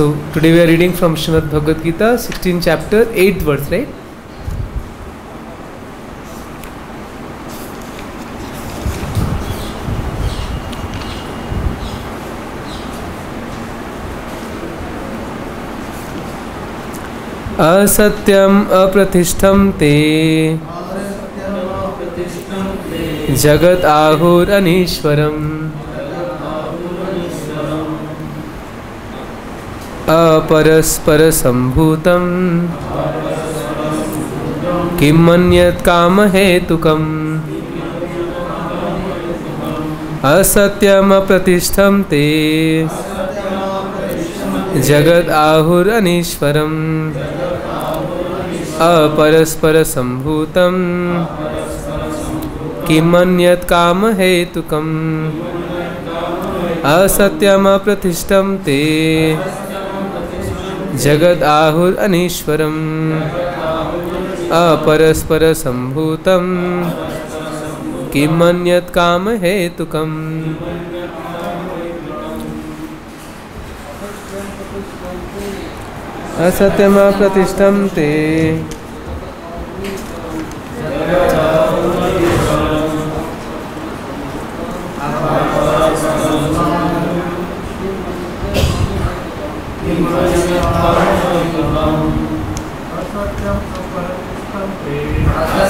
So today we are reading from Srimad Bhagavad Gita, 16th chapter, 8th verse, right? असत्यम अप्रतिष्ठम ते जगत आहुरनीश्वरम अपरस्पर अपरस्पर संभूत किम अपरस्परसम्भूतं। किं असत्यम प्रतिष्ठम ते। जगद आहुरनीश्वर अपरस्पर संभूत जगदाहुरनीश्वरम्। अपरस्परसम्भूतं। किं असत्यम प्रतिष्ठम ते। जगद जगदाहुर अनीश्वरम अपरस्परसम्भूतं। किं मन्यत्कामहेतुकम् असत्यमप्रतिष्ठं ते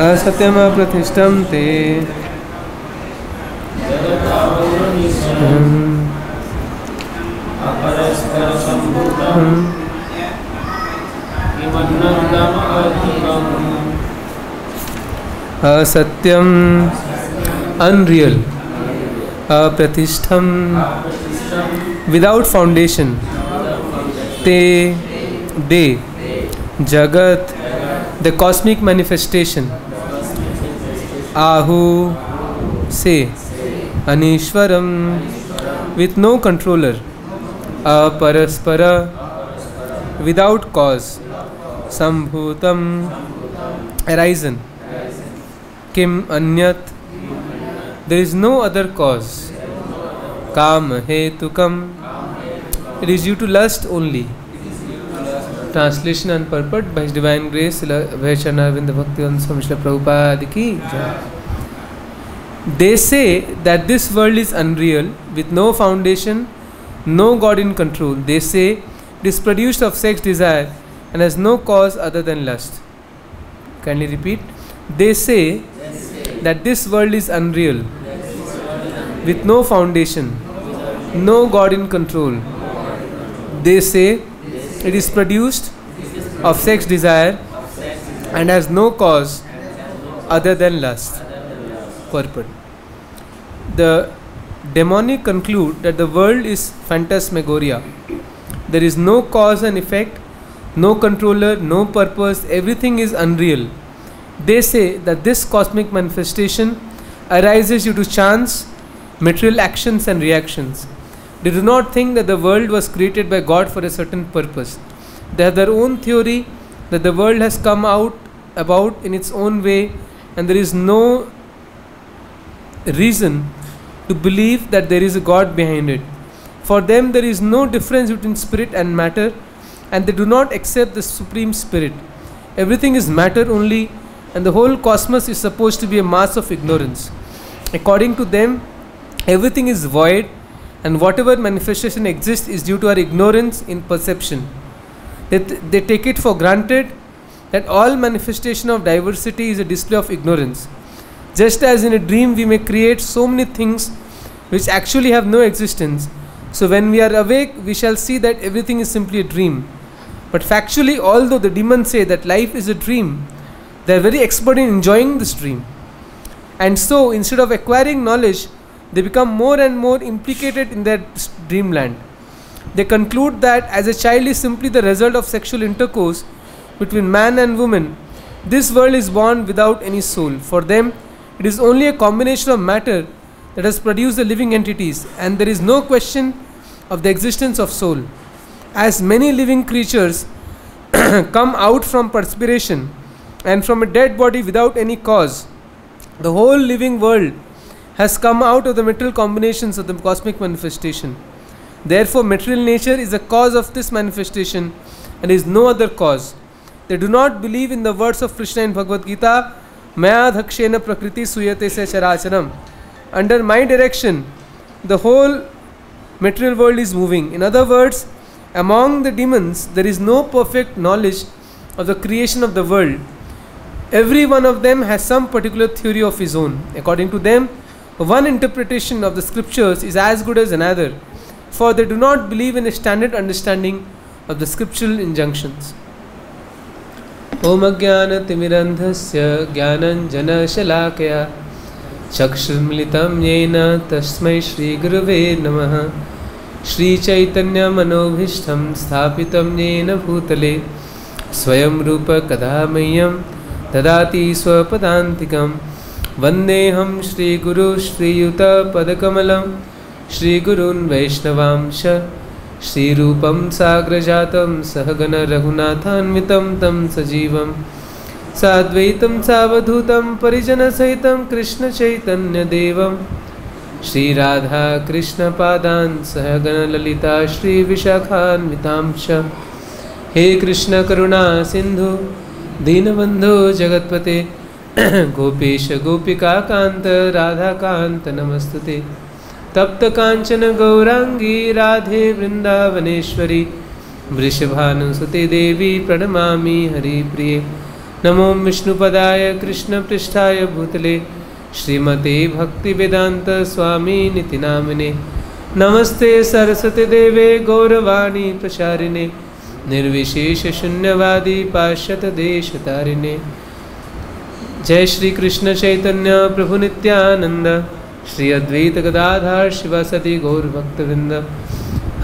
असत्यम प्रतिष्ठम ते असत्यम अनरियल अप्रतिष्ठम विदाउट फाउंडेशन ते दे जगत the cosmic manifestation ahu say anishwaram with no controller aparaspara without cause sambhutam arisen kim anyat there is no other cause kam hetukam it is due to lust only translation and purport by His Divine Grace Vaishana Arvinda Bhakti Swami Prabhupada ki They say that this world is unreal with no foundation, no God in control. They say it is produced of sex desire and has no cause other than lust. Kindly repeat. They say that this world is unreal with no foundation, no God in control. They say it is produced of sex desire and has no cause other than lust. Purport. The demonic conclude that the world is phantasmagoria. There is no cause and effect, no controller, no purpose, everything is unreal. They say that this cosmic manifestation arises due to chance, material actions, and reactions. They do not think that the world was created by God for a certain purpose. They have their own theory that the world has come out about in its own way and there is no reason to believe that there is a God behind it. For them, there is no difference between spirit and matter, and they do not accept the Supreme Spirit. Everything is matter only, and the whole cosmos is supposed to be a mass of ignorance. According to them, everything is void, and whatever manifestation exists is due to our ignorance in perception. They, they take it for granted that all manifestation of diversity is a display of ignorance. Just as in a dream we may create so many things which actually have no existence, so when we are awake we shall see that everything is simply a dream. But factually, although the demons say that life is a dream, they are very expert in enjoying this dream. And so, instead of acquiring knowledge, they become more and more implicated in their dreamland. They conclude that as a child is simply the result of sexual intercourse between man and woman, this world is born without any soul. For them, it is only a combination of matter that has produced the living entities, and there is no question of the existence of soul. As many living creatures come out from perspiration and from a dead body without any cause, the whole living world has come out of the material combinations of the cosmic manifestation. Therefore, material nature is the cause of this manifestation and is no other cause. They do not believe in the words of Krishna in Bhagavad Gita, Maya dhakshena prakriti suyate se characharam. Under my direction, the whole material world is moving. In other words, among the demons, there is no perfect knowledge of the creation of the world. Every one of them has some particular theory of his own. According to them, one interpretation of the scriptures is as good as another, for they do not believe in a standard understanding of the scriptural injunctions. ॐ अज्ञानतिमिरन्धस्य ज्ञानञ्जनशलाकया चक्षुर्मिलितं येन तस्मै श्रीगुरवे नमः श्रीचैतन्यमनोभीष्टं स्थापितं येन भूतले स्वयं रूपकदा मह्यं ददाति स्वपदान्तिकं वन्देऽहं श्रीगुरु श्रीयुतपदकमलं श्रीगुरून् वैष्णवांश श्रीरूपं साग्रजातं सहगणरघुनाथान्वितं तं सजीवं। साद्वैतं सावधूतं परिजनसहितं कृष्णचैतन्यदेवं। श्रीराधाकृष्णपादान् सहगणललिता श्रीविशाखान्वितां च। हे कृष्णकरुणा सिन्धु, दीनबन्धो जगत्पते। गोपीश गोपिका कांत राधा कांत नमस्तुते। तप्त कांचन गौरांगी राधे वृंदावनेश्वरी वृषभानुसुते देवी प्रणमा हरिप्रिय। नमो विष्णुपदाय कृष्णपृष्ठाय भूतले। श्रीमते भक्तिवेदांत स्वामी निति नामिने नमस्ते सरस्वती देवे, गौरवाणी प्रचारिणे। निर्विशेष शून्यवादी पाशत देश तारिणे जय श्री कृष्ण चैतन्य प्रभु नित्यानंद, श्री अद्वैत शिव सती घोर भक्तविंद।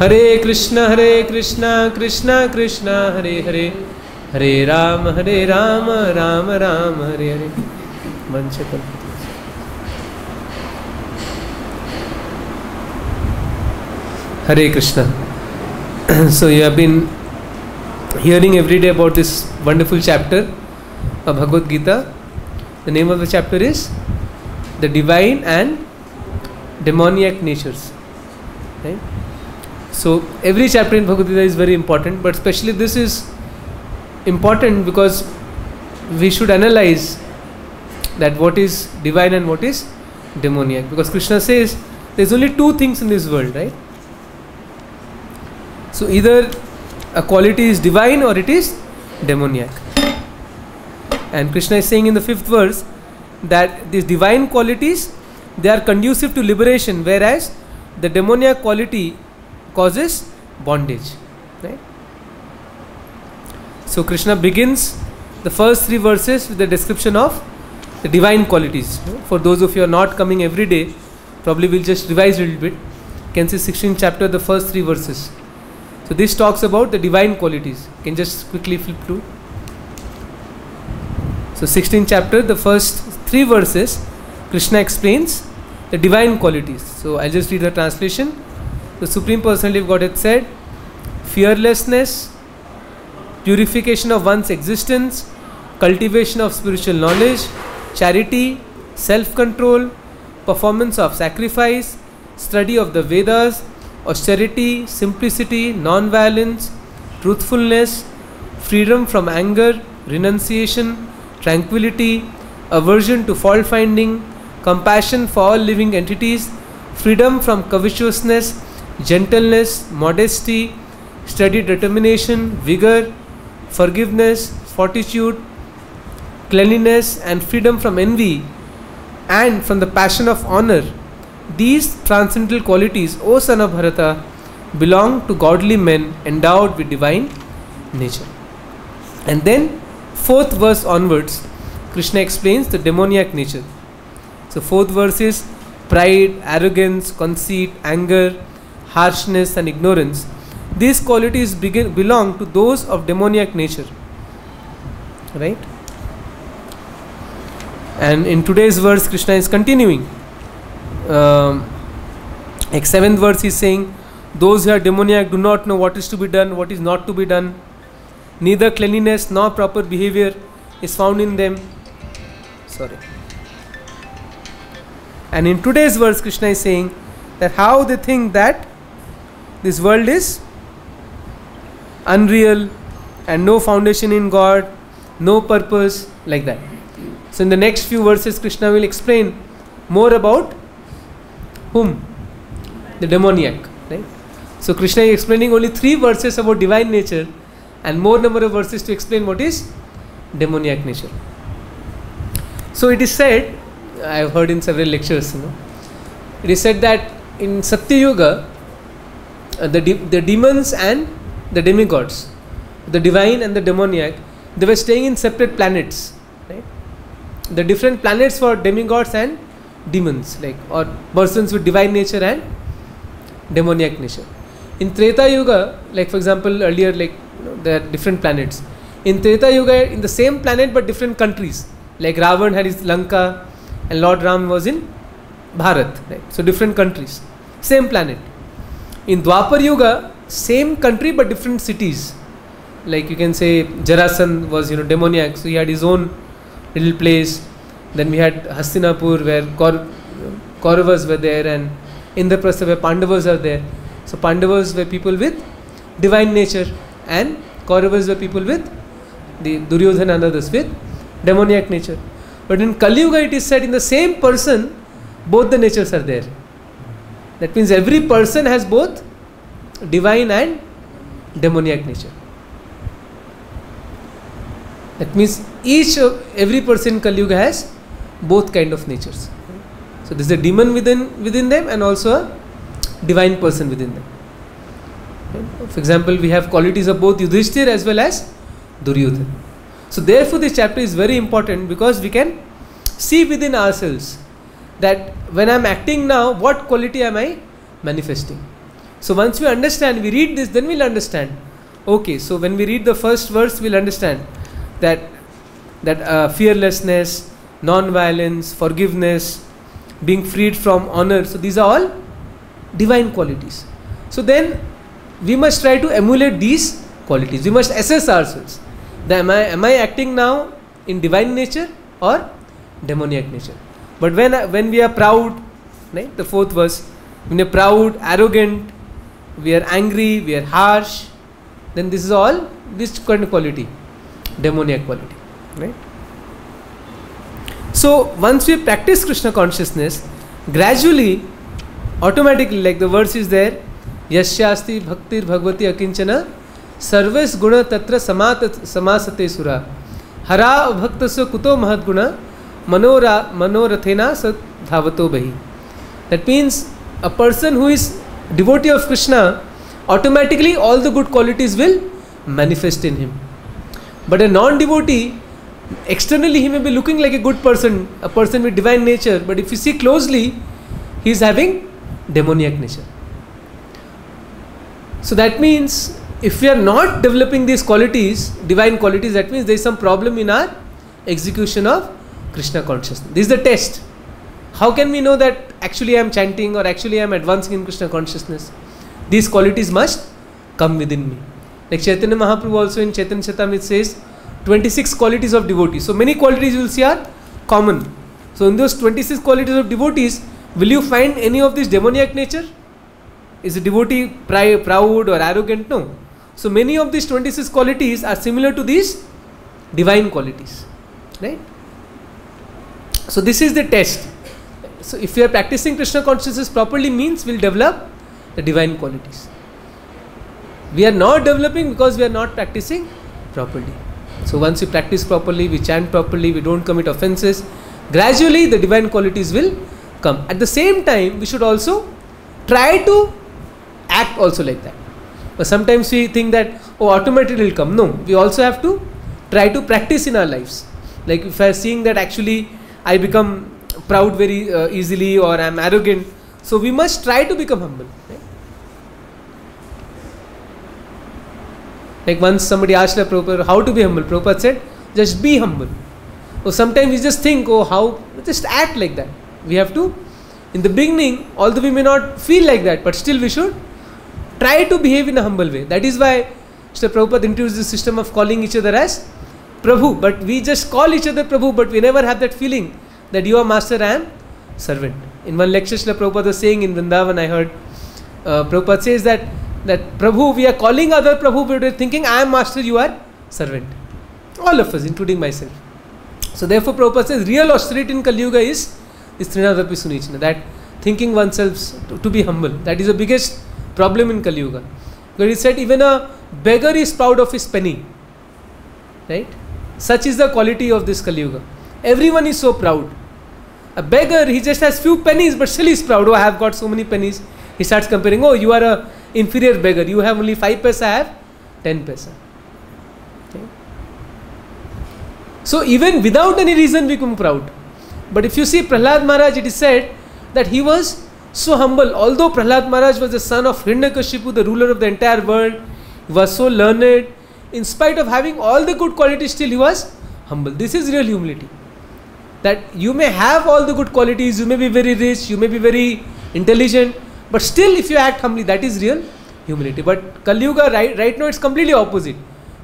Hare Krishna Hare Krishna Krishna Krishna, Hare Hare. Hare Ram Hare Ram Ram Ram, Hare Hare. वंशकल Hare Krishna. So you have been hearing every day about this wonderful chapter Bhagavad Gita The name of the chapter is The Divine and Demoniac Natures. Right? So every chapter in Bhagavad Gita is very important, but especially this is important because we should analyze that what is divine and what is demoniac. Because Krishna says there's only two things in this world, right? So either a quality is divine or it is demoniac. And Krishna is saying in the fifth verse that these divine qualities they are conducive to liberation, whereas the demoniac quality causes bondage. Right? So Krishna begins the first three verses with the description of the divine qualities. For those of you who are not coming every day, probably we'll just revise a little bit. You can see 16th chapter, the first three verses. So this talks about the divine qualities. You can just quickly flip to. So 16th chapter, the first three verses, Krishna explains the divine qualities. So I'll just read the translation. The Supreme Personality of Godhead said, fearlessness, purification of one's existence, cultivation of spiritual knowledge, charity, self-control, performance of sacrifice, study of the Vedas, austerity, simplicity, non violence, truthfulness, freedom from anger, renunciation, tranquility, aversion to fault finding, compassion for all living entities, freedom from covetousness, gentleness, modesty, steady determination, vigor, forgiveness, fortitude, cleanliness, and freedom from envy and from the passion of honor. These transcendental qualities, O son of Bharata, belong to godly men endowed with divine nature. And then, fourth verse onwards, Krishna explains the demoniac nature. So, fourth verse is pride, arrogance, conceit, anger, harshness, and ignorance. These qualities begin, belong to those of demoniac nature. Right? And in today's verse, Krishna is continuing. Um, like seventh verse, is saying, Those who are demoniac do not know what is to be done, what is not to be done. Neither cleanliness nor proper behavior is found in them. Sorry. And in today's verse, Krishna is saying that how they think that this world is unreal and no foundation in God, no purpose, like that. So, in the next few verses, Krishna will explain more about whom? The demoniac. Right? So, Krishna is explaining only three verses about divine nature and more number of verses to explain what is demoniac nature. So, it is said, I have heard in several lectures, you know, it is said that in Satya Yuga, uh, the, de- the demons and the demigods, the divine and the demoniac, they were staying in separate planets. Right? The different planets for demigods and demons, like or persons with divine nature and demoniac nature. In Treta Yuga, like for example, earlier, like there are different planets. In Treta Yuga, in the same planet but different countries. Like Ravan had his Lanka, and Lord Ram was in Bharat. Right? So different countries, same planet. In Dwapar Yuga, same country but different cities. Like you can say Jarasan was you know demoniac, so he had his own little place. Then we had Hastinapur where Kaur- Kauravas were there and Indraprastha where Pandavas are there. So Pandavas were people with divine nature and Kauravas were people with the Duryodhana and others with demoniac nature. But in Kali Yuga it is said in the same person both the natures are there. That means every person has both divine and demoniac nature. That means each of every person in Kali Yuga has both kind of natures. So there is a demon within within them and also a divine person within them. For example, we have qualities of both Yudhishthir as well as Duryodhana. So therefore this chapter is very important because we can see within ourselves that when I am acting now, what quality am I manifesting? So once we understand, we read this, then we'll understand. Okay, so when we read the first verse, we'll understand that that uh, fearlessness, non-violence, forgiveness, being freed from honor. So these are all divine qualities. So then we must try to emulate these qualities. We must assess ourselves. That am I am I acting now in divine nature or demoniac nature? But when when we are proud, right? The fourth verse, when we are proud, arrogant, we are angry, we are harsh, then this is all this kind of quality, demoniac quality, right? So once we practice Krishna consciousness, gradually, automatically, like the verse is there, यश्यास्ति भक्तिर भगवती अकिंचन सर्वेश गुण तत्र समात समासते सुरा। हरा भक्त से कुतो महदगुण, मनोरा मनोरथेना स धावतो बही। That means a person who is devotee of Krishna automatically all the good qualities will manifest in him but a non devotee externally he may be looking like a good person a person with divine nature but if you see closely he is having demoniac nature so that means if we are not developing these qualities, divine qualities, that means there is some problem in our execution of Krishna consciousness. This is the test. How can we know that actually I am chanting or actually I am advancing in Krishna consciousness? These qualities must come within me. Like Chaitanya Mahaprabhu also in Chaitanya Charitamrita says 26 qualities of devotees. So many qualities you will see are common. So in those 26 qualities of devotees, will you find any of this demoniac nature? Is a devotee pri- proud or arrogant? No. So many of these 26 qualities are similar to these divine qualities. Right? So, this is the test. So, if we are practicing Krishna consciousness properly, means we'll develop the divine qualities. We are not developing because we are not practicing properly. So, once we practice properly, we chant properly, we don't commit offenses, gradually the divine qualities will come. At the same time, we should also try to act also like that. But sometimes we think that, oh, automatically it will come. No, we also have to try to practice in our lives. Like if I am seeing that actually I become proud very uh, easily or I am arrogant, so we must try to become humble. Right? Like once somebody asked Prabhupada how to be humble, Prabhupada said, just be humble. So sometimes we just think, oh, how, just act like that. We have to, in the beginning, although we may not feel like that, but still we should try to behave in a humble way. That is why Mr. Prabhupada introduced the system of calling each other as Prabhu. But we just call each other Prabhu, but we never have that feeling that you are master, I am servant. In one lecture, Srila Prabhupada was saying in Vrindavan, I heard uh, Prabhupada says that that Prabhu, we are calling other Prabhu, but we are thinking, I am master, you are servant. All of us, including myself. So therefore, Prabhupada says, real austerity in Kali Yuga is, is Trinadapi Sunichna, that thinking oneself to, to be humble. That is the biggest problem in Kali Yuga. Because he said even a beggar is proud of his penny. Right? Such is the quality of this Kali Yuga. Everyone is so proud. A beggar, he just has few pennies, but still is proud. Oh, I have got so many pennies. He starts comparing. Oh, you are a inferior beggar. You have only five paisa. I have ten paisa. Okay. So even without any reason, we become proud. But if you see Prahlad Maharaj, it is said that he was so humble. Although Prahlad Maharaj was the son of Hiranyakashipu, the ruler of the entire world, was so learned. In spite of having all the good qualities, still he was humble. This is real humility. That you may have all the good qualities, you may be very rich, you may be very intelligent, but still, if you act humbly, that is real humility. But Kali Yuga, right, right now, it's completely opposite.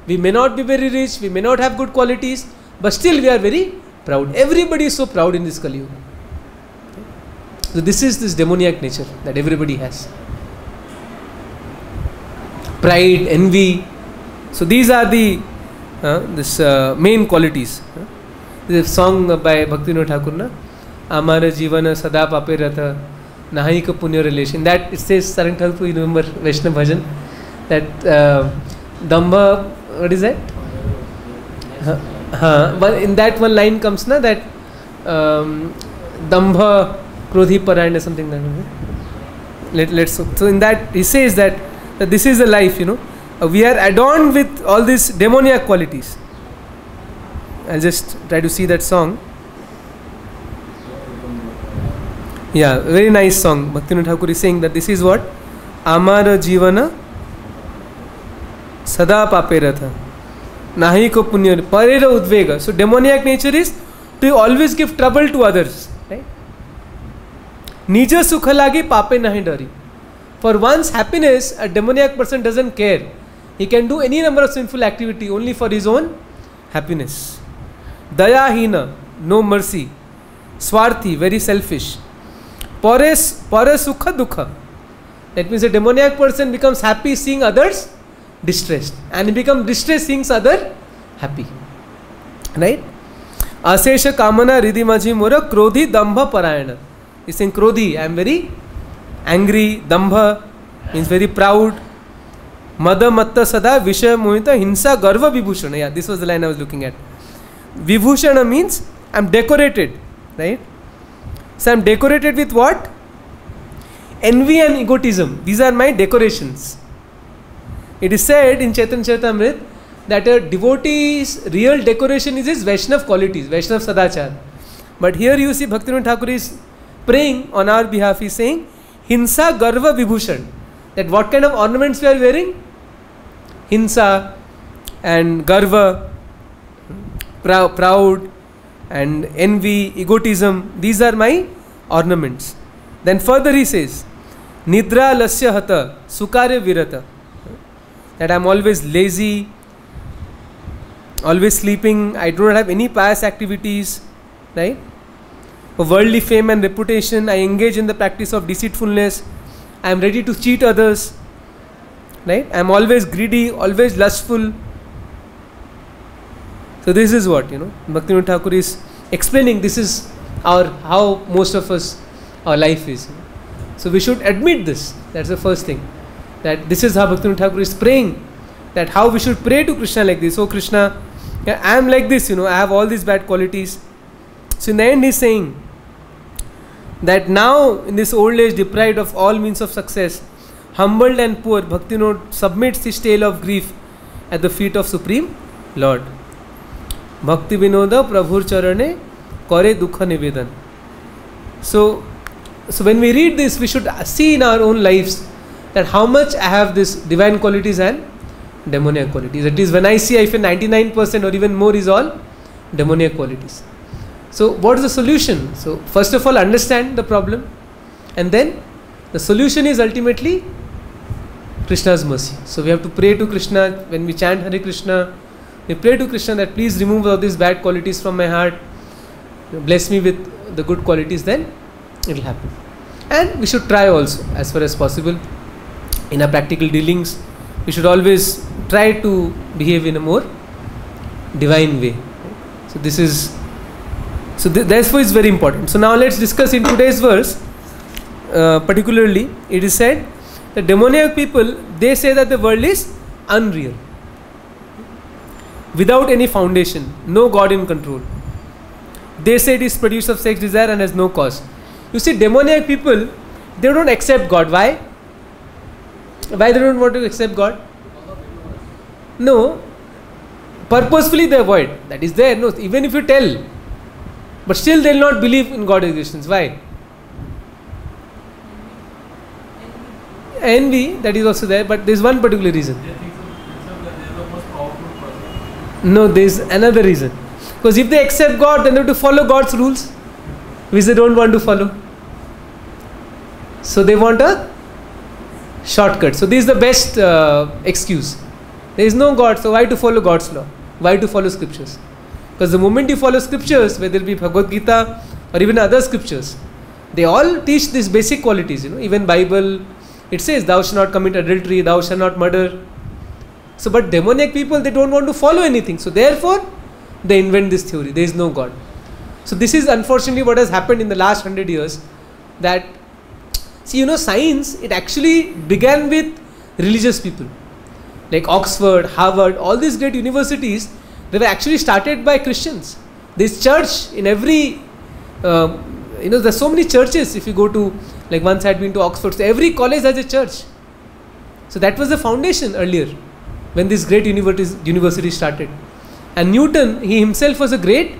We may not be very rich, we may not have good qualities, but still we are very proud. Everybody is so proud in this Kali Yuga. So this is this demoniac nature that everybody has. Pride, envy. So these are the uh, this uh, main qualities. Uh, this song by Bhaktivinoda Thakur na Amara Jivana Sada Pape Ratha Nahika Punya relation. That it says Sarang Thakur, you remember Vaishnav Bhajan? That uh, Dambha, what is that? Uh, uh, but in that one line comes na that um, Dambha क्रोधी परायण something let's so in that he says that this is a life you know we are adorned with all this demoniac qualities I just try to see that song या very nice song Bhakti Thakur is sang that this is what आमार जीवन सदा पापे रथ नाही को पुण्य परेर उद्वेग so demoniac nature is to always give trouble to others निज सुख लगी पापे नहीं डरी। For one's happiness a demoniac person doesn't care he can do any number of sinful activity only for his own happiness दयाहीन no mercy स्वार्थी very selfish परेस, परे सुख, दुख. That means a demoniac person becomes happy seeing others distressed and become distress seeing other happy right अशेष कामना रिधिमाझी मोर क्रोधी दंभ परायण. He's saying Krodhi, I am very angry, Dambha means very proud. Mada Matta Sada Vishaya Mohita Hinsa Garva Vibhushana. Yeah, this was the line I was looking at. Vibhushana means I am decorated, right? So I am decorated with what? Envy and egotism. These are my decorations. It is said in Chaitanya Charitamrita that a devotee's real decoration is his Vaishnav qualities, Vaishnav Sadachar. But here you see Bhaktivinoda Thakur is praying on our behalf, he is saying, Hinsa Garva Vibhushan. That what kind of ornaments we are wearing? Hinsa and Garva, prou- proud and envy, egotism. These are my ornaments. Then further he says, Nidra Lasya Hata Sukare Virata. That I am always lazy, always sleeping, I do not have any pious activities, right? For worldly fame and reputation. I engage in the practice of deceitfulness. I am ready to cheat others. Right? I am always greedy, always lustful. So this is what you know. Bhaktivinoda Thakur is explaining. This is our how most of us our life is. So we should admit this. That's the first thing. That this is how Bhaktivinoda Thakur is praying. That how we should pray to Krishna like this. Oh Krishna, I am like this. You know, I have all these bad qualities. So in the end, he's saying that now in this old age, deprived of all means of success, humbled and poor, Bhaktivinoda submits his tale of grief at the feet of Supreme Lord. Bhakti Vinoda Prabhur Charane Kore Dukha Nivedan. So, so when we read this, we should see in our own lives that how much I have this divine qualities and demoniac qualities. That is, when I see I feel 99% or even more is all demoniac qualities. So, what is the solution? So, first of all, understand the problem, and then the solution is ultimately Krishna's mercy. So, we have to pray to Krishna when we chant Hare Krishna. We pray to Krishna that please remove all these bad qualities from my heart, bless me with the good qualities, then it will happen. And we should try also as far as possible in our practical dealings. We should always try to behave in a more divine way. So, this is so th- therefore it's very important. So now let's discuss in today's verse. Uh, particularly, it is said that demoniac people they say that the world is unreal, without any foundation, no God in control. They say it is produced of sex desire and has no cause. You see, demoniac people they don't accept God. Why? Why they don't want to accept God? No, purposefully they avoid. That is there. No, even if you tell but still they will not believe in God existence. Why? Envy, that is also there, but there is one particular reason. No, there is another reason. Because if they accept God, then they have to follow God's rules, which they don't want to follow. So they want a shortcut. So this is the best uh, excuse. There is no God, so why to follow God's law? Why to follow scriptures? Because the moment you follow scriptures, whether it be Bhagavad Gita or even other scriptures, they all teach these basic qualities. You know, even Bible, it says, "Thou shalt not commit adultery, thou shalt not murder." So, but demoniac people they don't want to follow anything. So therefore, they invent this theory. There is no God. So this is unfortunately what has happened in the last hundred years. That see, you know, science it actually began with religious people, like Oxford, Harvard, all these great universities they were actually started by Christians. This church in every, uh, you know, there's so many churches. If you go to, like once I had been to Oxford, so every college has a church. So that was the foundation earlier, when this great university started. And Newton, he himself was a great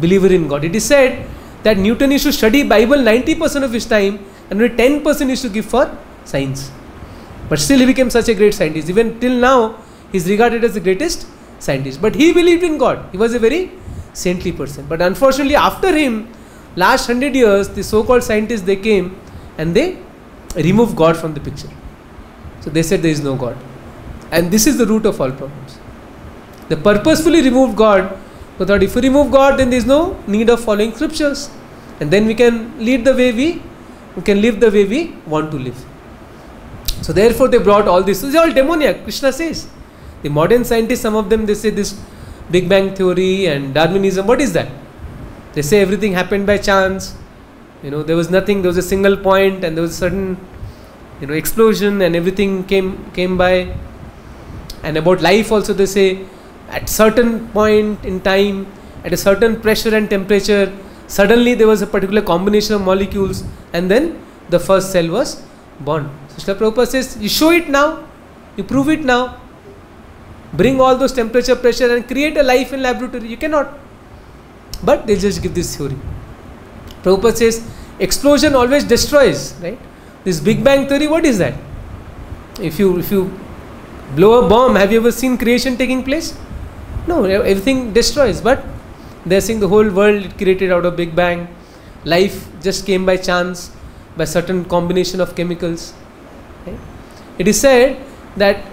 believer in God. It is said that Newton used to study Bible 90% of his time, and only 10% used to give for science. But still, he became such a great scientist. Even till now, he is regarded as the greatest scientist. But he believed in God. He was a very saintly person. But unfortunately, after him, last hundred years, the so-called scientists they came and they removed God from the picture. So they said there is no God, and this is the root of all problems. They purposefully removed God, but that if we remove God, then there is no need of following scriptures, and then we can lead the way we, we can live the way we want to live. So therefore, they brought all this. So it's all demoniac. Krishna says. The modern scientists, some of them, they say this Big Bang theory and Darwinism. What is that? They say everything happened by chance. You know, there was nothing. There was a single point, and there was a certain, you know, explosion, and everything came came by. And about life also, they say, at certain point in time, at a certain pressure and temperature, suddenly there was a particular combination of molecules, and then the first cell was born. So Srila Prabhupada says, you show it now, you prove it now, bring all those temperature, pressure, and create a life in laboratory. You cannot. But they just give this theory. Prabhupada says explosion always destroys, right? This Big Bang theory, what is that? If you if you blow a bomb, have you ever seen creation taking place? No, everything destroys. But they're saying the whole world created out of Big Bang. Life just came by chance, by certain combination of chemicals. Right? It is said that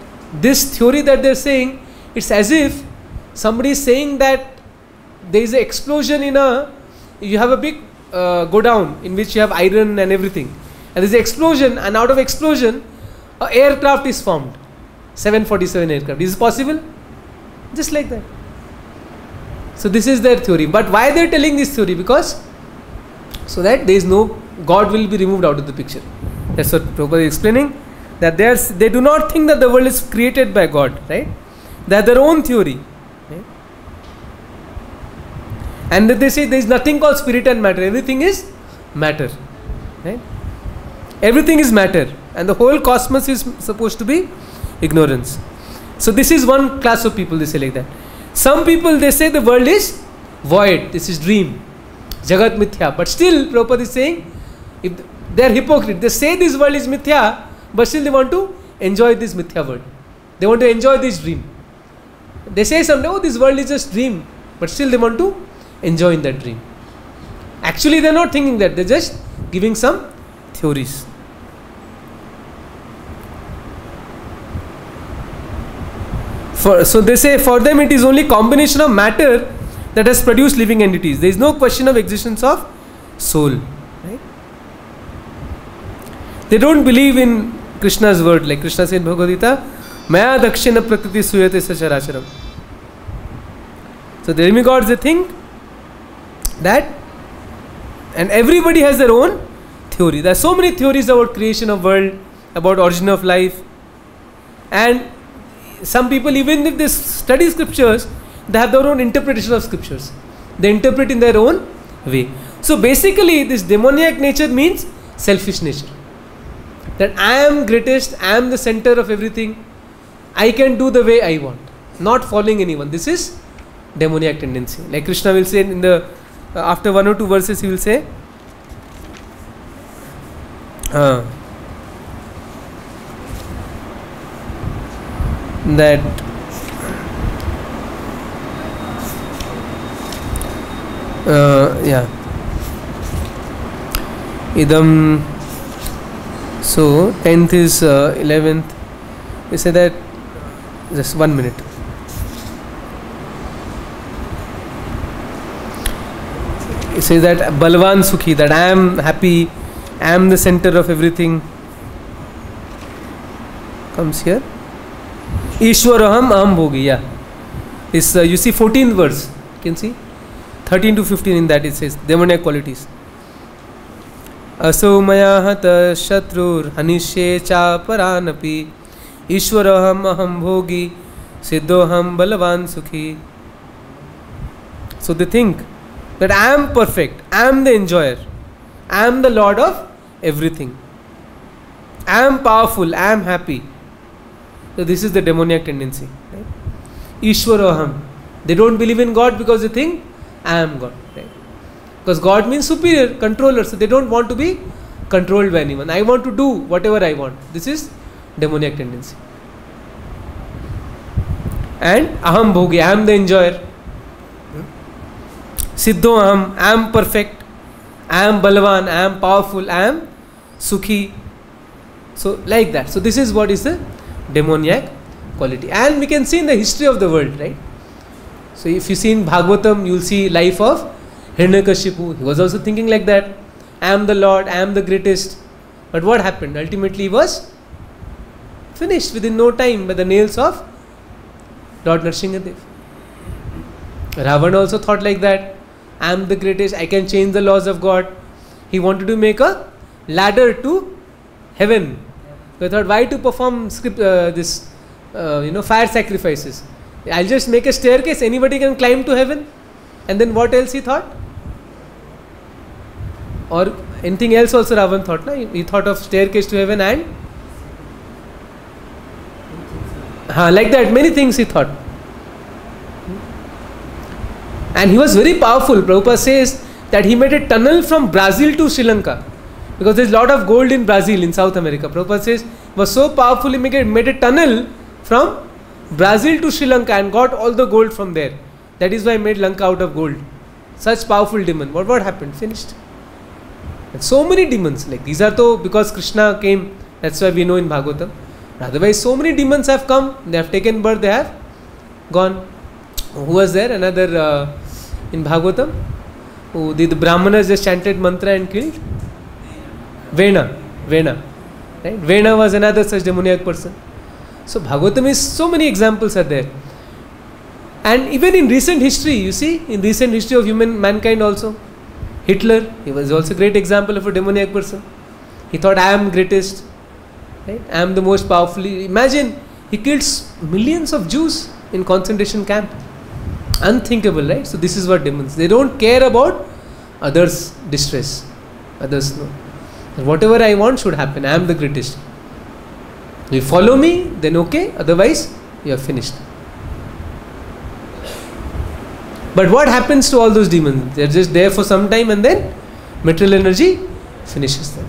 this theory that they're saying, it's as if somebody is saying that there is an explosion in a, you have a big uh, go down in which you have iron and everything. And there's an explosion, and out of explosion, an aircraft is formed. 747 aircraft. Is it possible? Just like that. So this is their theory. But why they are telling this theory? Because so that there is no God will be removed out of the picture. That's what Prabhupada is explaining. That they are, they do not think that the world is created by God, right? They have their own theory. Right? And they say there is nothing called spirit and matter. Everything is matter. Right? Everything is matter. And the whole cosmos is supposed to be ignorance. So this is one class of people, they say like that. Some people they say the world is void, this is dream. Jagat Mithya. But still, Prabhupada is saying, if they are hypocrite, they say this world is Mithya, but still they want to enjoy this Mithya world. They want to enjoy this dream. They say someday, oh, this world is just dream, but still they want to enjoy in that dream. Actually, they are not thinking that, they're just giving some theories. For, so they say for them it is only combination of matter that has produced living entities. There is no question of existence of soul. Right? They don't believe in Krishna's word like Krishna says Bhagavad Gita मैं दक्षिण प्रकृति सुयते is so demigods uh think that and everybody has their own theory that many theories about creation of world about origin of life and some people even if this study scriptures they have their own interpretation of scriptures they interpret in their own way so basically this demoniac nature means selfish nature That I am greatest, I am the center of everything, I can do the way I want, not following anyone. This is demoniac tendency. Like Krishna will say in the uh, after one or two verses, he will say. Uh, that uh, yeah idam so 10th is uh, 11th we say that just one minute. He says that balvan sukhi that i am happy i am the center of everything comes here. Ishwaraham aham bhogi yeah. Is uh, you see 14th verse you can see. 13 to 15 in that it says demoniac qualities असो मया हत शत्रुर्हनिष्ये चापरानपि। ईश्वरहम अहम भोगी सिद्धोहम बलवान सुखी। So they think that I am perfect I am the enjoyer I am the lord of everything I am powerful I am happy तो this is the demoniac tendency Ishwar Ishwaroham. They don't believe in God because they think I am God right Because God means superior, controller. So they don't want to be controlled by anyone. I want to do whatever I want. This is demoniac tendency. And aham bhogi, I am the enjoyer. Siddho aham, I am perfect. I am balvan, I am powerful, I am sukhi. So like that. So this is what is the demoniac quality. And we can see in the history of the world, right? So if you see in Bhagavatam, you will see life of Hiranyakashipu. He was also thinking like that. I am the Lord, I am the greatest. But what happened? Ultimately, he was finished within no time by the nails of Lord Nrsingadev. Ravana also thought like that. I am the greatest, I can change the laws of God. He wanted to make a ladder to heaven. So he thought, why to perform script, uh, this, uh, you know, fire sacrifices? I'll just make a staircase, anybody can climb to heaven. And then what else he thought? Or anything else also Ravan thought, na? He thought of staircase to heaven and uh, like that, many things he thought. And he was very powerful. Prabhupada says that he made a tunnel from Brazil to Sri Lanka. Because there's a lot of gold in Brazil, in South America. Prabhupada says was so powerful he made, made a tunnel from Brazil to Sri Lanka and got all the gold from there. That is why I made Lanka out of gold. Such powerful demon. What what happened? Finished. And so many demons. Like these are though because Krishna came. That's why we know in Bhagavatam. Otherwise, so many demons have come. They have taken birth. They have gone. Who was there? Another uh, in Bhagavatam. Who the, the Brahmanas just chanted mantra and killed. Vena. Vena. Right? Vena was another such demoniac person. So Bhagavatam is so many examples are there. And even in recent history, you see, in recent history of human mankind also, Hitler, he was also a great example of a demoniac person. He thought, I am greatest, right? I am the most powerful. Imagine, he kills millions of Jews in concentration camp. Unthinkable, right? So this is what demons. They don't care about others' distress. Others know. Whatever I want should happen. I am the greatest. You follow me, then okay. Otherwise, you are finished. But what happens to all those demons? They're just there for some time and then material energy finishes them.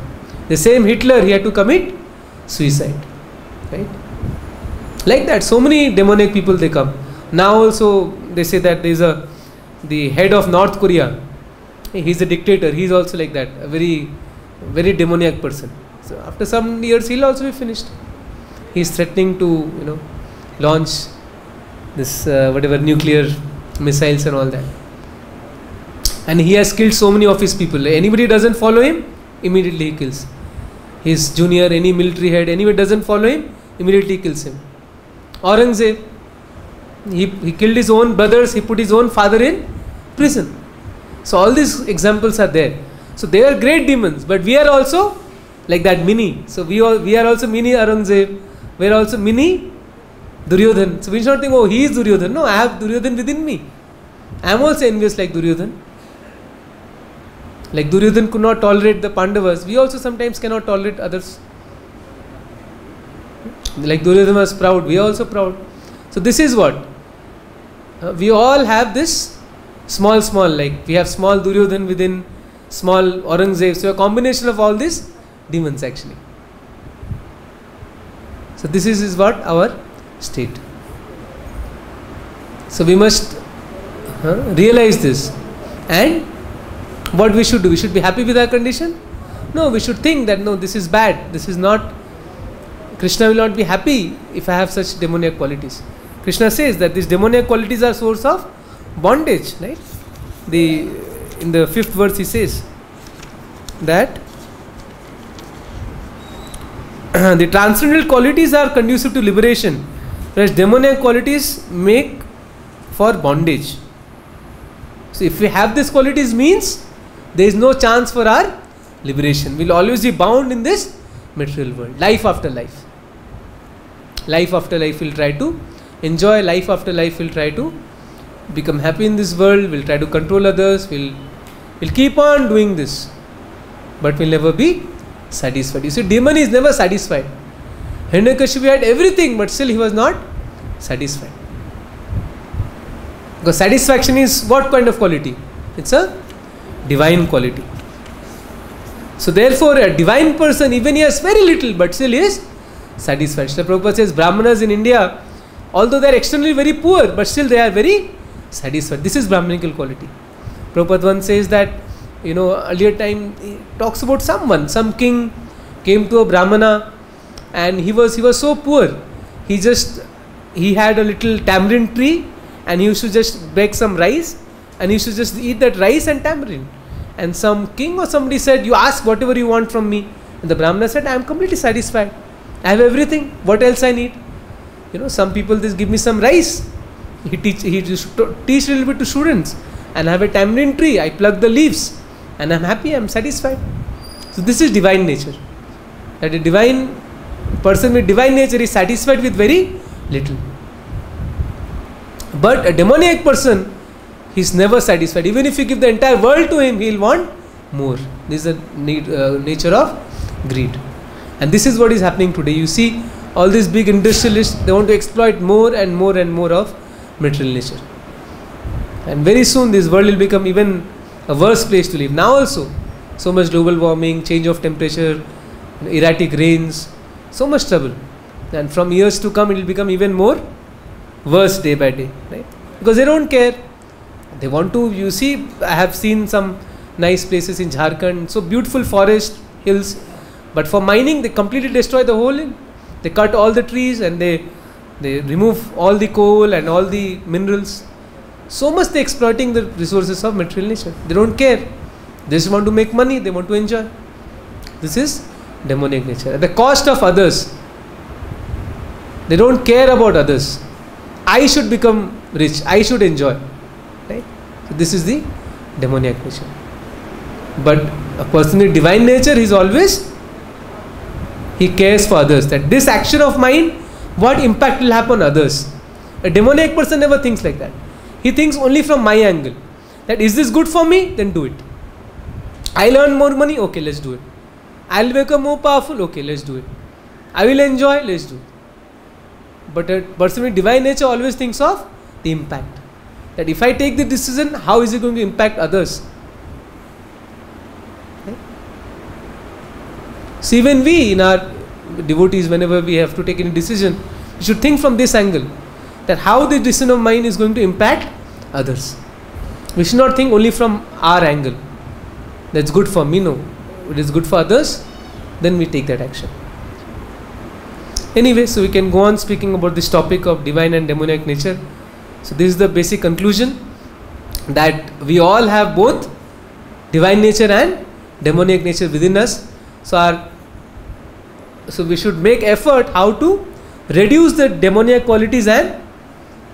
The same Hitler, he had to commit suicide. Right? Like that, so many demonic people they come. Now also they say that there's a the head of North Korea. He's a dictator. He's also like that, a very, very demoniac person. So after some years, he'll also be finished. He's threatening to, you know, launch this uh, whatever nuclear missiles and all that. And he has killed so many of his people. Anybody doesn't follow him, immediately he kills. His junior, any military head, anybody doesn't follow him, immediately kills him. Aurangzeb, he, he killed his own brothers, he put his own father in prison. So all these examples are there. So they are great demons, but we are also like that mini. So we all, we are also mini Aurangzeb. We are also mini Duryodhan. So we should not think, oh, he is Duryodhan. No, I have Duryodhan within me. I am also envious like Duryodhan. Like Duryodhan could not tolerate the Pandavas, we also sometimes cannot tolerate others. Like Duryodhan was proud, we are also proud. So this is what uh, we all have this small, small. Like we have small Duryodhan within small Aurangzeb. So a combination of all these demons actually. So this is, is what our state. So we must uh, realize this. And what we should do? We should be happy with our condition? No we should think that no this is bad. This is not krishna will not be happy if i have such demoniac qualities. Krishna says that these demoniac qualities are source of bondage right? The in the fifth verse he says that the transcendental qualities are conducive to liberation whereas demoniac qualities make for bondage so if we have these qualities means there is no chance for our liberation. We'll always be bound in this material world, life after life. Life after life, we'll try to enjoy life after life, we'll try to become happy in this world, we'll try to control others, we'll, we'll keep on doing this, but we'll never be satisfied. You see, demon is never satisfied. Hiranyakashipu had everything, but still he was not satisfied. Because satisfaction is what kind of quality? It's a divine quality. So therefore, a divine person, even he has very little, but still is satisfied. Srila Prabhupada says Brahmanas in India, although they are externally very poor, but still they are very satisfied. This is Brahmanical quality. Prabhupada once says that, you know, earlier time he talks about someone, some king came to a Brahmana and he was he was so poor. He just he had a little tamarind tree and he used to just bake some rice and he used to just eat that rice and tamarind. And some king or somebody said, You ask whatever you want from me. And the Brahmana said, I am completely satisfied. I have everything. What else I need? You know, some people just give me some rice. He teach he just teach a little bit to students. And I have a tamarind tree. I pluck the leaves. And I'm happy, I'm satisfied. So this is divine nature. That a divine person with divine nature is satisfied with very little. But a demoniac person He's never satisfied. Even if you give the entire world to him, he'll want more. This is the need, uh, nature of greed. And this is what is happening today. You see, all these big industrialists, they want to exploit more and more and more of material nature. And very soon, this world will become even a worse place to live. Now, also, so much global warming, change of temperature, erratic rains, so much trouble. And from years to come, it will become even more worse day by day, right? Because they don't care. They want to you see i have seen some nice places in jharkhand. So beautiful forest hills. But for mining they completely destroy the whole they cut all the trees and they they remove all the coal and all the minerals. So much they exploiting the resources of material nature. They don't care. They just want to make money. They want to enjoy. This is demonic nature at the cost of others they don't care about others i should become rich. I should enjoy. Right? So this is the demoniac nature. But a person with divine nature is always he cares for others. That this action of mine, what impact will have on others. A demoniac person never thinks like that. He thinks only from my angle. That is this good for me? Then do it. I'll earn more money? Okay, let's do it. I'll become more powerful? Okay, let's do it. I will enjoy? Let's do it. But a person with divine nature always thinks of the impact. That if I take the decision, how is it going to impact others? So even we in our devotees, whenever we have to take any decision, we should think from this angle that how the decision of mine is going to impact others. We should not think only from our angle. That's good for me, no. It is good for others, then we take that action. Anyway, so we can go on speaking about this topic of divine and demoniac nature. So this is the basic conclusion that we all have both divine nature and demoniac nature within us. So our so we should make effort how to reduce the demoniac qualities and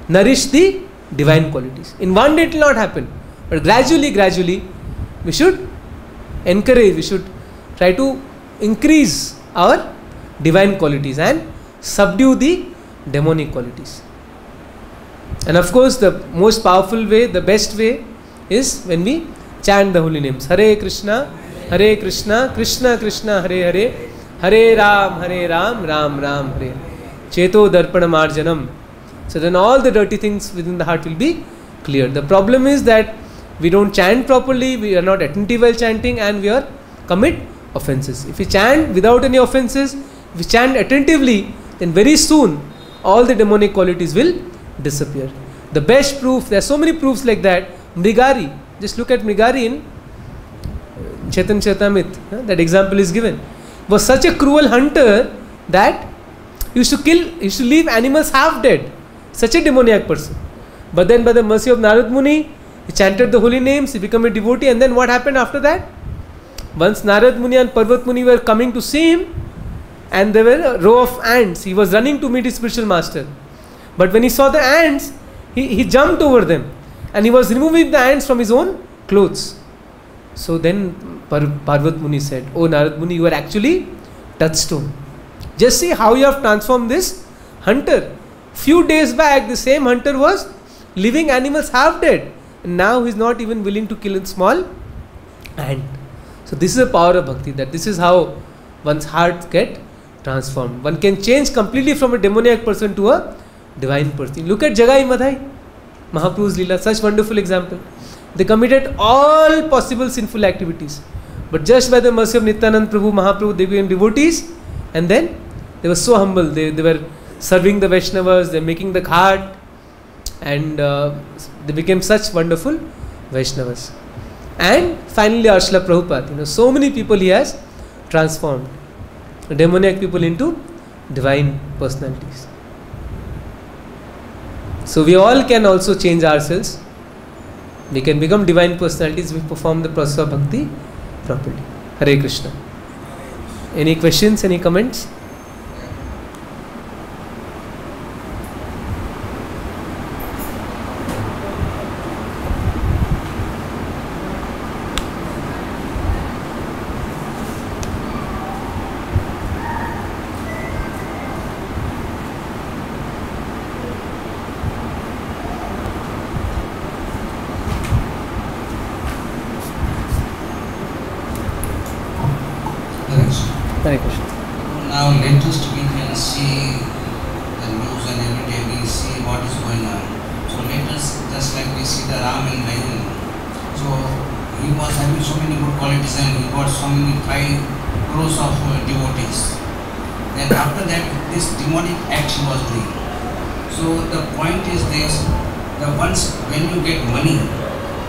nourish the divine qualities. In one day it will not happen, but gradually, gradually, we should encourage, we should try to increase our divine qualities and subdue the demonic qualities. And of course, the most powerful way, the best way is when we chant the holy names Hare Krishna, Hare Krishna, Krishna Krishna, Hare Hare, Hare Ram, Hare Ram, Ram Ram, Hare. Cheto Darpana Marjanam. So then all the dirty things within the heart will be clear. The problem is that we don't chant properly, we are not attentive while chanting, and we are commit offenses. If we chant without any offenses, if we chant attentively, then very soon all the demonic qualities will disappear. The best proof, there are so many proofs like that. Mrigari, just look at Mrigari in uh, Chaitanya Charitamrita. That example is given was such a cruel hunter that used to kill, used to leave animals half dead. Such a demoniac person. But then, by the mercy of Narad Muni, he chanted the holy names, he became a devotee, and then what happened after that? Once Narad Muni and Parvat Muni were coming to see him, and there were a row of ants. He was running to meet his spiritual master. But when he saw the ants, he, he jumped over them and he was removing the ants from his own clothes. So then Par- Parvat Muni said, Oh Narad Muni, you are actually touchstone. Just see how you have transformed this hunter. Few days back, the same hunter was living animals half dead. Now he is not even willing to kill a small ant. So this is the power of bhakti, that this is how one's heart get transformed. One can change completely from a demoniac person to a divine person. Look at Jagai Madhai, Mahaprabhu's Leela, such wonderful example. They committed all possible sinful activities. But just by the mercy of Nityanand Prabhu, Mahaprabhu, they became devotees and then they were so humble. They, they were serving the Vaishnavas, they were making the ghat and uh, they became such wonderful Vaishnavas. And finally, Arshila Prabhupada, you know, so many people he has transformed demoniac people into divine personalities. So we all can also change ourselves. We can become divine personalities we perform the process of bhakti properly. Hare Krishna. Any questions? Any comments? Hare Krishna. Now latest we can see the news and every day we see what is going on. So latest just like we see the Ram and Rajan. So he was having so many good qualities and he got so many five crores of uh, devotees. Then after that this demonic act he was doing. So the point is this, the once when you get money,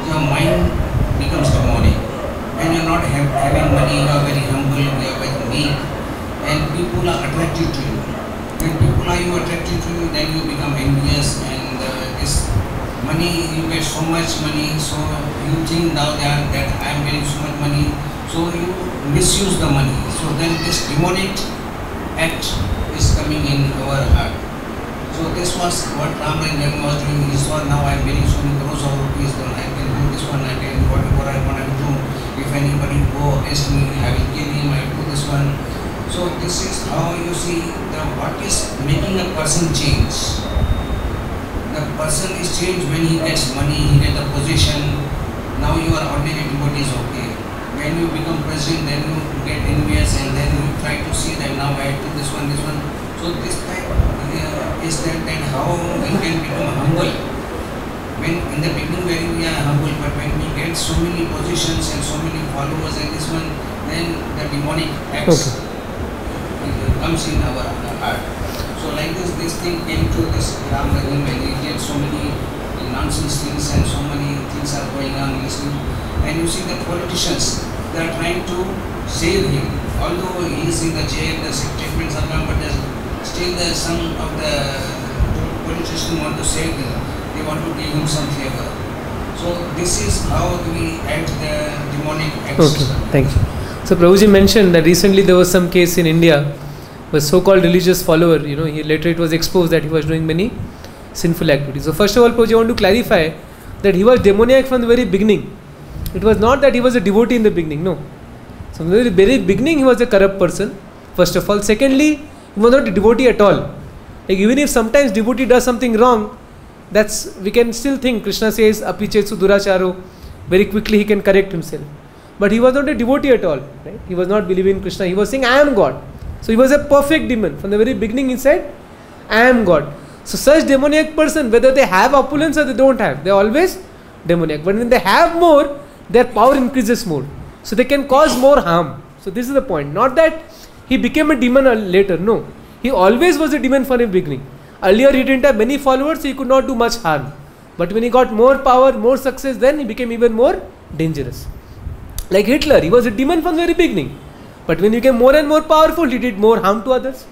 your mind becomes demonic. When you're not have, having money, you are very humble, you are very meek, and people are attracted to you. When people you then you become envious and uh, this money, you get so much money, so you think now that, that I am getting so much money, so you misuse the money. So then this demonic act is coming in our heart. So this was what Ram and Jagan was doing. He saw now I am getting so many crores of rupees, then I can do this one, I can do whatever I want to do. If anybody go against me, I will kill him, I do this one. So this is how you see the what is making a person change. The person is changed when he gets money, he gets a position. Now you are ordinary devotee is okay. When you become president, then you get envious and then you try to see that now I do this one, this one. So this type uh, is that then how we can become humble. When in the beginning when we are humble, but when we get so many positions and so many followers and this one, then the demonic acts uh, comes in our heart. So like this, this thing came to this Ram Rahim and he did so many nonsense things and so many things are going on. And you see the politicians, they are trying to save him. Although he is in the jail, the statements are come, but still the some of the politicians want to save him. They want to give him some favor. So this is how we act the demonic Okay, thank you. So Prabhuji mentioned that recently there was some case in India where so-called religious follower, you know, he, later it was exposed that he was doing many sinful activities. So first of all, Prabhuji, I want to clarify that he was demoniac from the very beginning. It was not that he was a devotee in the beginning, no. From the very, very beginning he was a corrupt person, first of all. Secondly, he was not a devotee at all. Like even if sometimes devotee does something wrong, that's we can still think Krishna says apichetsu duracharo, very quickly he can correct himself. But he was not a devotee at all, right? He was not believing in Krishna. He was saying, I am God. So he was a perfect demon. From the very beginning, he said, I am God. So such demoniac person, whether they have opulence or they don't have, they are always demoniac. But when they have more, their power increases more. So they can cause more harm. So this is the point. Not that he became a demon later. No. He always was a demon from the beginning. Earlier he didn't have many followers, so he could not do much harm. But when he got more power, more success, then he became even more dangerous. Like Hitler, he was a demon from the very beginning. But when he became more and more powerful, he did more harm to others.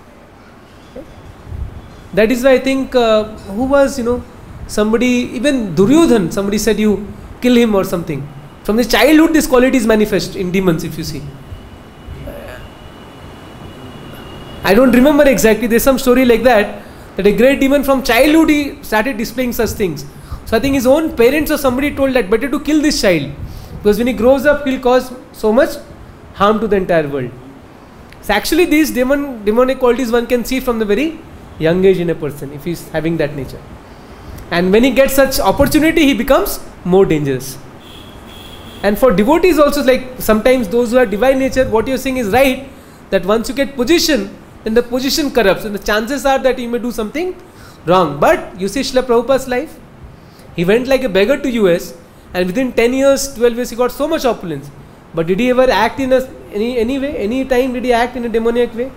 That is why I think uh, who was, you know, somebody, even Duryodhan, somebody said you kill him or something. From his childhood, these qualities manifest in demons, if you see. I don't remember exactly, there's some story like that, that a great demon from childhood he started displaying such things. So I think his own parents or somebody told that better to kill this child because when he grows up he'll cause so much harm to the entire world. So actually these demon demonic qualities one can see from the very young age in a person if he is having that nature. And when he gets such opportunity he becomes more dangerous. And for devotees also like sometimes those who are divine nature what you're saying is right that once you get position then the position corrupts and the chances are that you may do something wrong. But you see Srila Prabhupada's life he went like a beggar to US and within 10 years, 12 years he got so much opulence. But did he ever act in a, any, any way? Any time did he act in a demoniac way?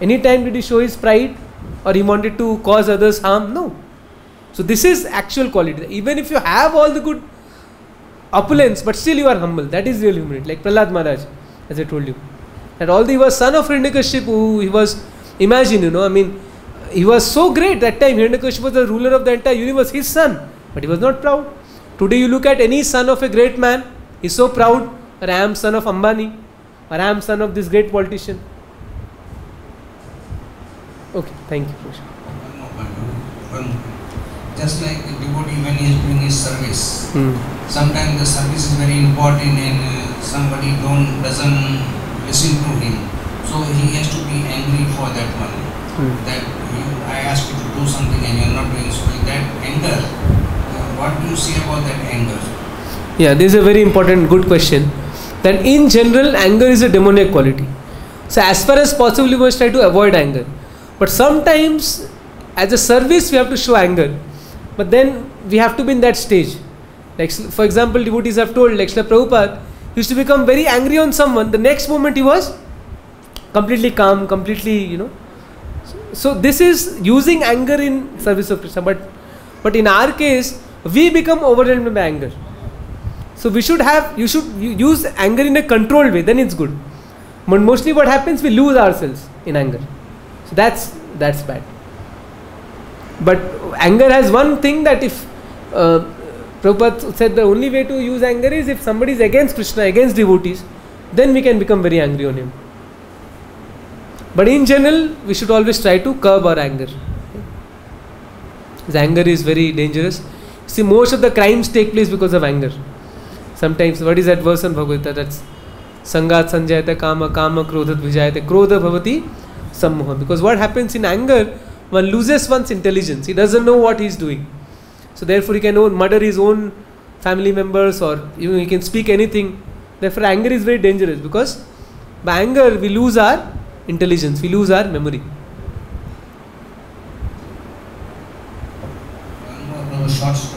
Any time did he show his pride or he wanted to cause others harm? No. So this is actual quality. Even if you have all the good opulence but still you are humble. That is real humility. Like Prahlad Maharaj as I told you. That although he was son of Hiranyakashipu, he was, imagine you know, I mean, he was so great that time. Hiranyakashipu was the ruler of the entire universe, his son. But he was not proud. Today you look at any son of a great man, he's so proud, or I am son of Ambani, or I am son of this great politician. Okay, thank you. Just like a devotee when he is doing his service, Hmm. sometimes the service is very important and uh, somebody don't doesn't listen to him, so he has to be angry for that one. Hmm. That you, I asked you to do something and you are not doing so. That anger, what do you say about that anger? Yeah, this is a very important, good question. That in general, anger is a demonic quality. So, as far as possible, we must try to avoid anger. But sometimes, as a service, we have to show anger. But then we have to be in that stage. Like, for example, devotees have told, like Prabhupada used to become very angry on someone. The next moment, he was completely calm, completely, you know. So, this is using anger in service of Krishna. But, but in our case, we become overwhelmed by anger. So we should have, you should use anger in a controlled way, then it's good. But mostly what happens, we lose ourselves in anger. So that's, that's bad. But anger has one thing that if, uh, Prabhupada said the only way to use anger is if somebody is against Krishna, against devotees, then we can become very angry on him. But in general, we should always try to curb our anger. His anger is very dangerous. See, most of the crimes take place because of anger. Sometimes, what is Bhagavad Gita? That's Sangat Sanjayate Kama Kama Krodhat Vijayate Krodha Bhavati Sammoha. Because what happens in anger, one loses one's intelligence. He doesn't know what he's doing. So therefore, he can own, murder his own family members or even he can speak anything. Therefore, anger is very dangerous because by anger we lose our intelligence, we lose our memory. Short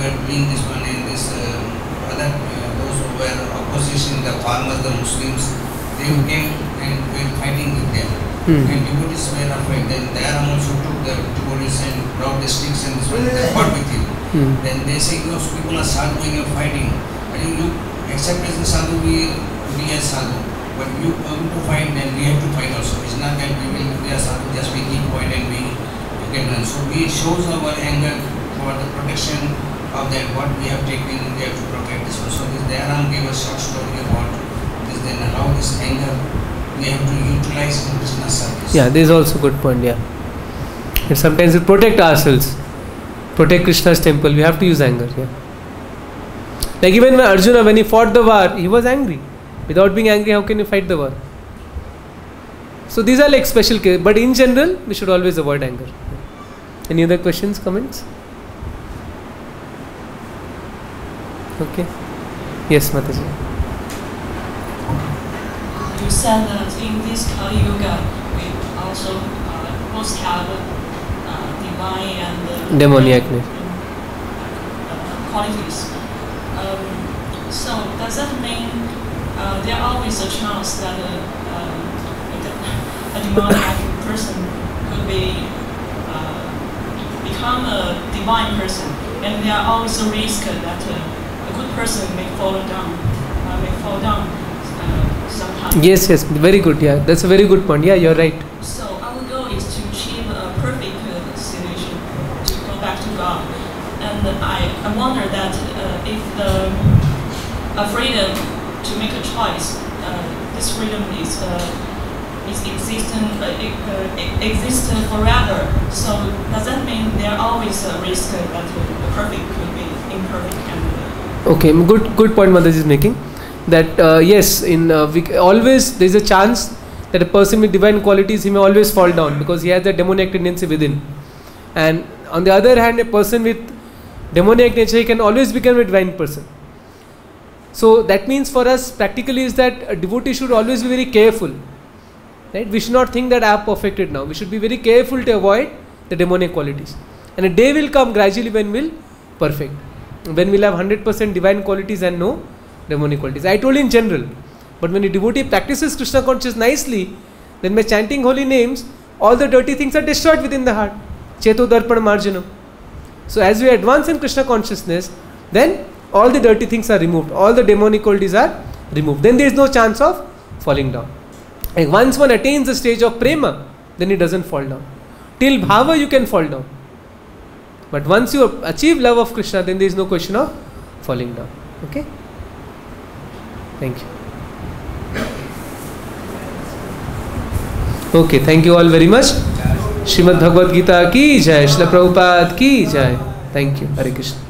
were doing this one and this uh, other uh, those who were opposition, the farmers, the Muslims, they came and were fighting with them. Hmm. And devotees were afraid. Then Dayaram also took the devotees and brought the sticks and one, they fought with him. Hmm. Then they say, those people are sadhuing and are fighting. I think you accept as a sadhu, we, we as sadhu. But you come to fight, then we have to fight also. It's not that we will, we are sadhu, just we keep quiet and we get done. So we shows our anger for the protection of that, what we have taken, we have to protect this one. So this Dayaram gave a short story about this, then how this anger we have to utilize in Krishna's service. Yeah, this is also good point. Yeah, and sometimes we protect ourselves, protect Krishna's temple. We have to use anger. Yeah, like even when Arjuna, when he fought the war, he was angry. Without being angry, how can you fight the war? So these are like special cases, but in general, we should always avoid anger. Any other questions, comments? Okay. Yes, Mataji. You said that in this Kali Yuga, we also uh, both have uh, divine and uh, Demoniac uh, uh, qualities. Um, so does that mean uh, there always a chance that a, uh, a demoniac person could be uh, become a divine person, and there are always a risk that uh, a good person may fall down, uh, may fall down uh. Yes, yes, very good. Yeah, that's a very good point. Yeah, you're right. So our goal is to achieve a perfect uh, situation, to go back to God. And I, I wonder that uh, if the a freedom to make a choice, uh, this freedom is uh, is existent uh, uh, e- forever. So does that mean there are always a risk that the perfect could be imperfect and Okay, good good point Mataji is making. That uh, yes, in uh, we always there is a chance that a person with divine qualities he may always fall down because he has a demoniac tendency within. And on the other hand, a person with demoniac nature he can always become a divine person. So that means for us practically is that a devotee should always be very careful. Right? We should not think that I have perfected now. We should be very careful to avoid the demonic qualities. And a day will come gradually when we'll perfect. When we'll have 100% divine qualities and no demonic qualities. I told in general. But when a devotee practices Krishna consciousness nicely, then by chanting holy names, all the dirty things are destroyed within the heart. Cheto darpan marjanam. So as we advance in Krishna consciousness, then all the dirty things are removed. All the demonic qualities are removed. Then there is no chance of falling down. And once one attains the stage of prema, then it doesn't fall down. Till bhava you can fall down. But once you achieve love of Krishna, then there is no question of falling down. Okay? Thank you. Okay, thank you all very much. Shrimad Bhagavad Gita ki jai, Srila Prabhupada ki jai. Thank you. Hare Krishna.